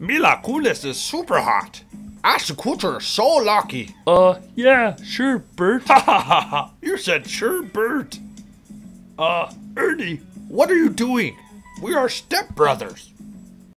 Mila Kunis is super hot. Ashton Kutcher is so lucky. Uh, yeah, sure, Bert. Ha ha ha ha. You said sure, Bert. Uh, Ernie. What are you doing? We are stepbrothers.